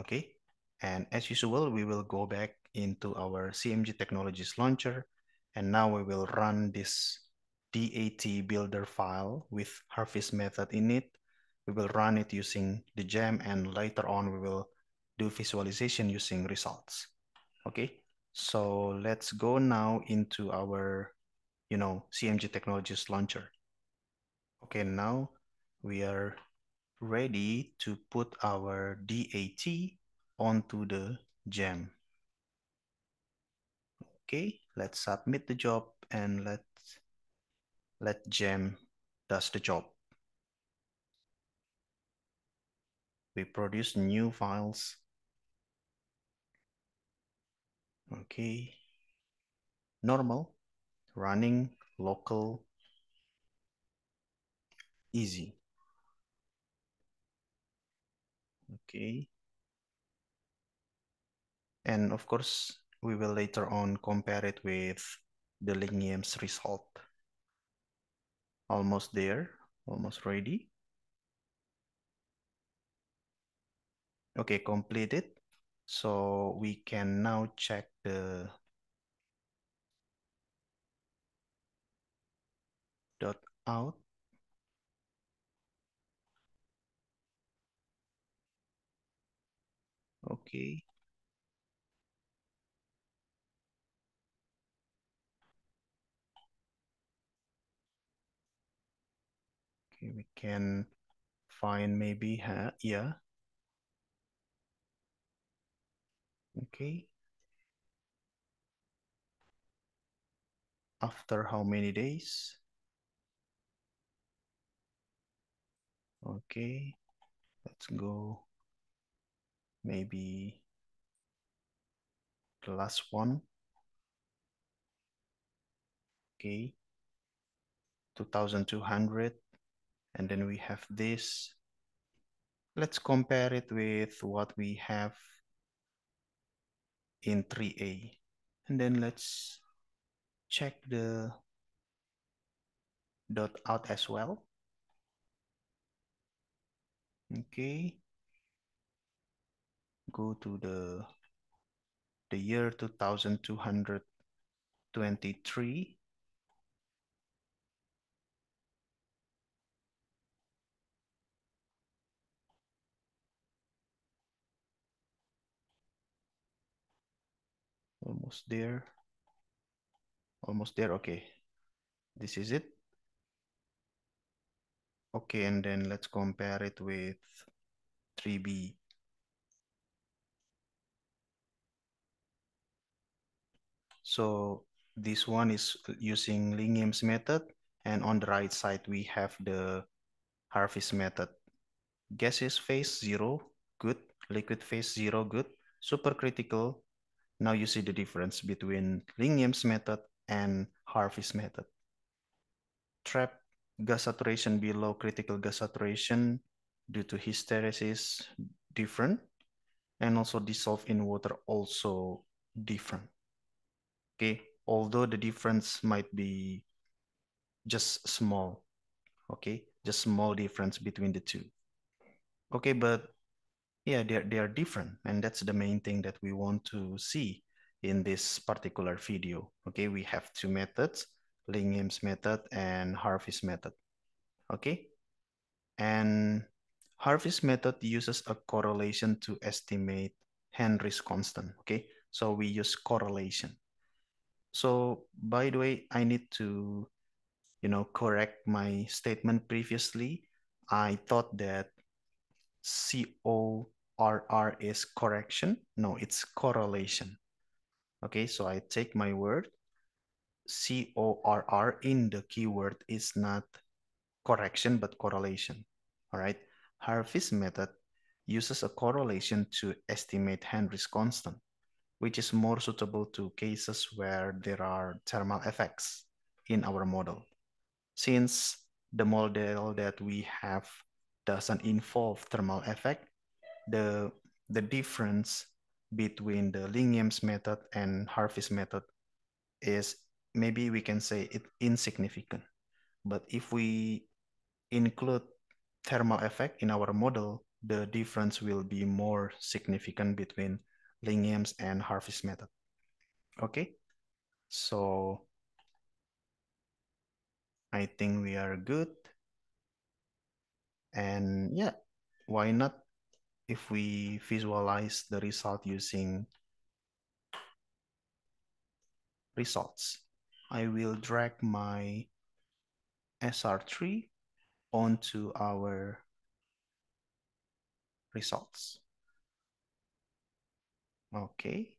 okay? And as usual, we will go back into our CMG Technologies launcher, and now we will run this DAT builder file with Harvey's method in it. We will run it using the gem, and later on we will do visualization using results. Okay, so let's go now into our, you know, CMG Technologies launcher. Okay, now we are ready to put our DAT onto the gem. Okay, let's submit the job and let's let gem does the job. We produce new files Okay. Normal, running, local, easy. Okay. And of course, we will later on compare it with the Li-Nghiem's result. Almost there, almost ready. Okay, completed. So we can now check the dot out. Okay. Okay, we can find maybe, uh, yeah. Okay. After how many days? Okay, let's go maybe the last one. Okay, 2200. And then we have this. Let's compare it with what we have in 3A. And then let's check the dot out as well. Okay. Go to the the year 2223. Almost there. Almost there. Okay. This is it. Okay, and then let's compare it with 3B. So this one is using Li-Nghiem's method, and on the right side, we have the Harvey's method. Gaseous phase zero, good. Liquid phase zero, good. Supercritical, now you see the difference between Li-Nghiem's method and Harvey's method. Trap gas saturation below critical gas saturation due to hysteresis different and also dissolve in water also different. Okay, although the difference might be just small, okay, just small difference between the two. Okay, but yeah, they're, they are different. And that's the main thing that we want to see in this particular video. Okay, we have two methods, Li-Nghiem's method and Harvey's method. Okay, and Harvey's method uses a correlation to estimate Henry's constant. Okay, so we use correlation. So by the way, I need to, you know, correct my statement previously. I thought that CORR is correction. No, it's correlation. Okay, so I take my word. CORR in the keyword is not correction, but correlation. All right. Harvey's method uses a correlation to estimate Henry's constant, which is more suitable to cases where there are thermal effects in our model. Since the model that we have doesn't involve thermal effect, the, the difference between the Li-Nghiem's method and Harvey's method is maybe we can say it insignificant. But if we include thermal effect in our model, the difference will be more significant between Li-Nghiem's and Harvey's method. Okay, so I think we are good. And yeah, why not if we visualize the result using results. I will drag my SR3 onto our results. Okay.